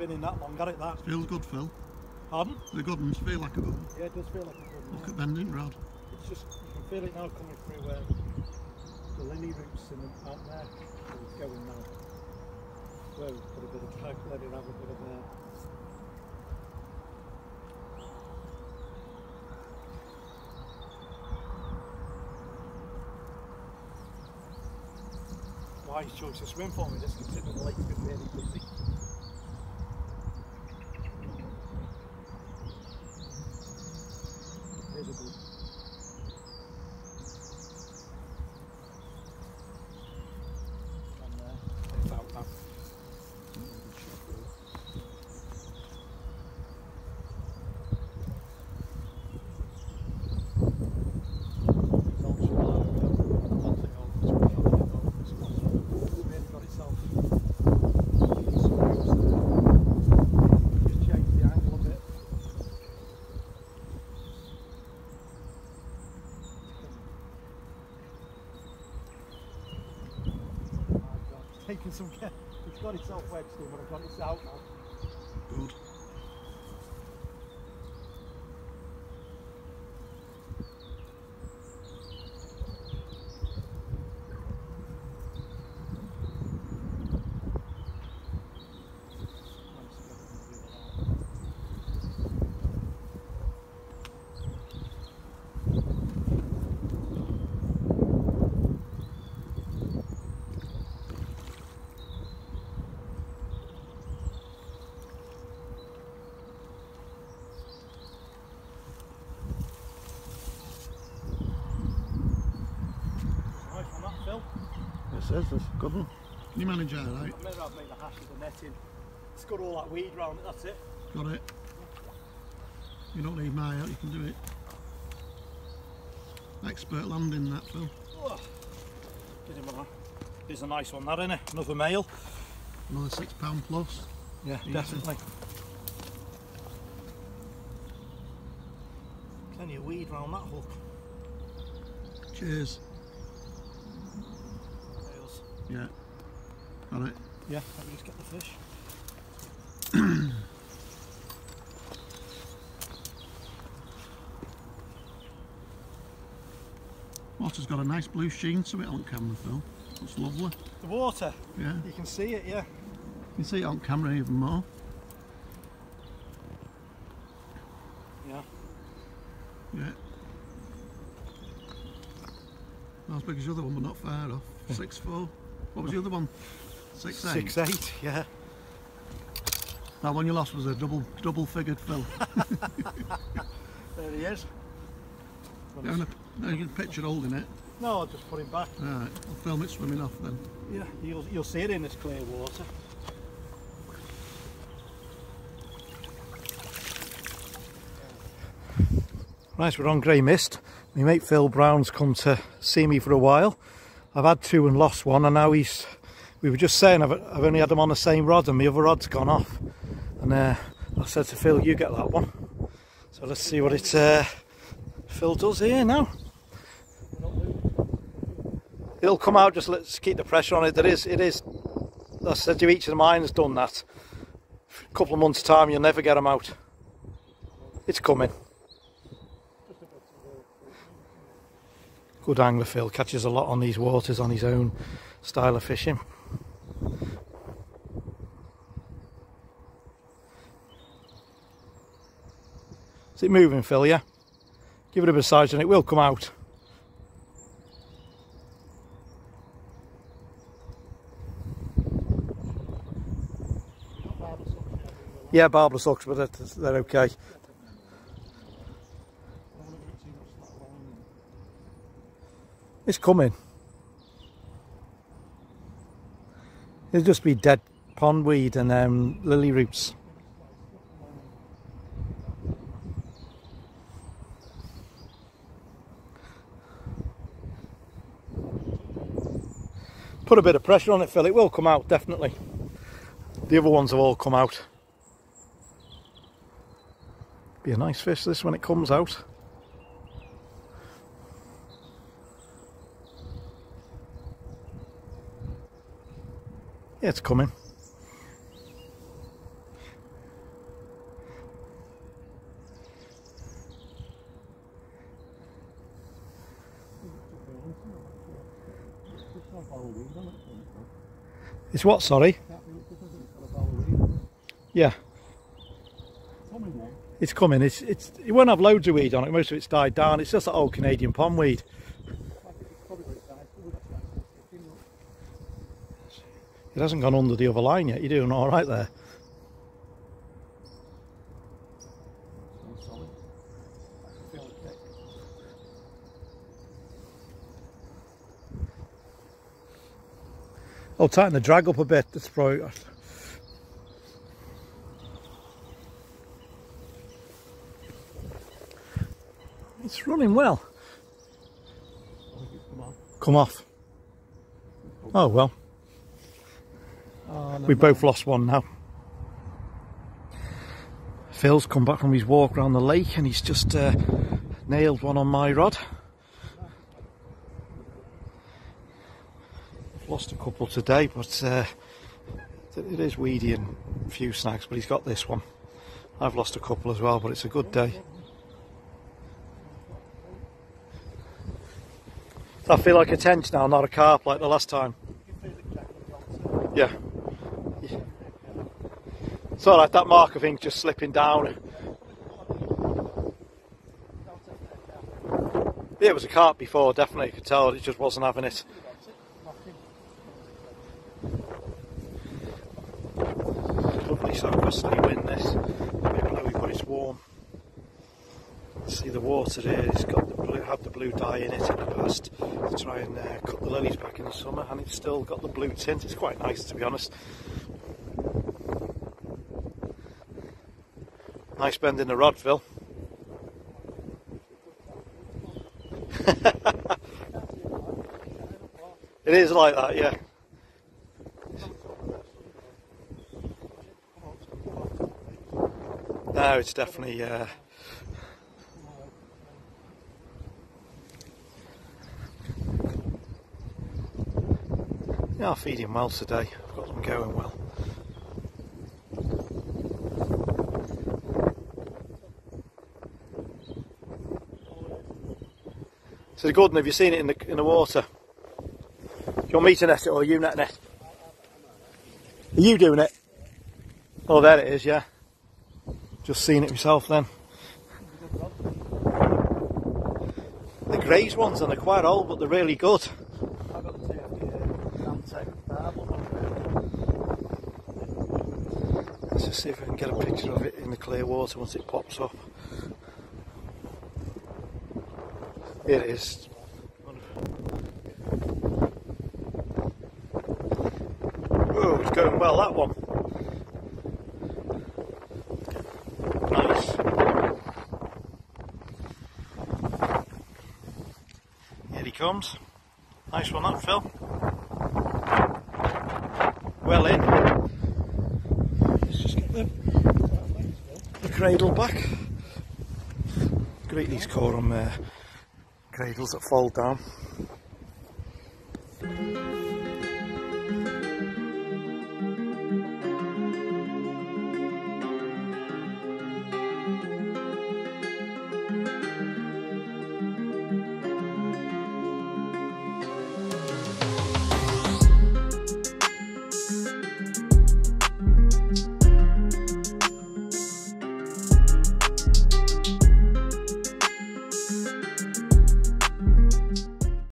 been in that long, got it that. Feels good, Phil. Pardon? The good ones feel like a good one. Yeah, it does feel like a good one. Look at bending rod. It's just, you can feel it now coming through um, the lily roots in the, out there. It's going now. Where we've put a bit of tag, let it have a bit of uh, Wise choice to swim for me, just considering the lake's been really busy. There's a good one there. It's out now. It's also allowed a bit of nothing over to it, nothing over this one. Really got itself smooth there. Just change the angle a bit. Some care. It's got itself wedged in, but I've got it out now. Good. Nice one, that Phil. It says this. Good one. Can you manage that, right? Maybe I'll make the hash of the netting. It's got all that weed round it, that's it. Got it. You don't need my help, you can do it. Expert landing that, Phil. Oh, did him on Here's a nice one, that isn't innit? Another male. Another six pound plus. Yeah, Easy. definitely. Plenty of weed round that hook. Cheers. Tails. Yeah. Got it. Yeah, let me just get the fish. Water's got a nice blue sheen to it on camera, Phil. It's lovely. The water, Yeah. you can see it, yeah. You can see it on camera even more. Yeah. Yeah. Not as big as the other one, but not far off. Six four. What was the other one? Six eight. Six eight, yeah. That one you lost was a double double figured Phil. There he is. Got Yeah, his- and a, now you can picture holding it. No, I'll just put him back. Alright, I'll film it swimming off then. Yeah, you'll, you'll see it in this clear water. Right, we're on Grey Mist. My mate Phil Brown's come to see me for a while. I've had two and lost one, and now he's. We were just saying I've, I've only had them on the same rod, and the other rod's gone off. And uh, I said to Phil, "You get that one." So let's see what it uh, Phil does here now. It'll come out. Just let's keep the pressure on it. There is. It is. I said to each of the mines done that. A couple of months' time, you'll never get them out. It's coming. Good angler Phil catches a lot on these waters on his own style of fishing. Is it moving, Phil? Yeah. Give it a massage and it will come out. Yeah, barbless hooks, but they're, they're okay. It's coming. It'll just be dead pondweed and um, lily roots. Put a bit of pressure on it, Phil. It will come out, definitely. The other ones have all come out. Be a nice fish this when it comes out. Yeah, it's coming. It's what, sorry? Yeah. It's coming. It's it's it won't have loads of weed on it. Most of it's died down. It's just that old Canadian pond weed. It hasn't gone under the other line yet. You're doing all right there. I'll tighten the drag up a bit. That's probably It's running well. Come off. Oh well. We both lost one now. Phil's come back from his walk around the lake and he's just uh, nailed one on my rod. lost a couple today, but uh, it is weedy and a few snags, but he's got this one. I've lost a couple as well, but it's a good day. I feel like a tench now, not a carp like the last time. Yeah. It's alright, that mark I think just slipping down. Yeah, it was a carp before, definitely, you could tell it just wasn't having it. Lovely southwesterly wind this, a blowy but it's warm. See the water here, it's got the blue, had the blue dye in it in the past to try and uh, cut the lilies back in the summer and it's still got the blue tint, it's quite nice to be honest. Nice bend in the rod, Phil. it is like that, yeah. No, it's definitely uh, Yeah, feeding well today. I've got them going well. So Gordon, have you seen it in the in the water? Do you want me to net it or you net net? Are you doing it? Oh, there it is. Yeah. Just seen it myself then. The greys ones and they're quite old, but they're really good. Let's just see if we can get a picture of it in the clear water once it pops up. Here it is. Oh, it's going well that one. Nice. Here he comes. Nice one that Phil. Well in. Let's just get the, the cradle back. Great these Korum uh, cradles that fold down.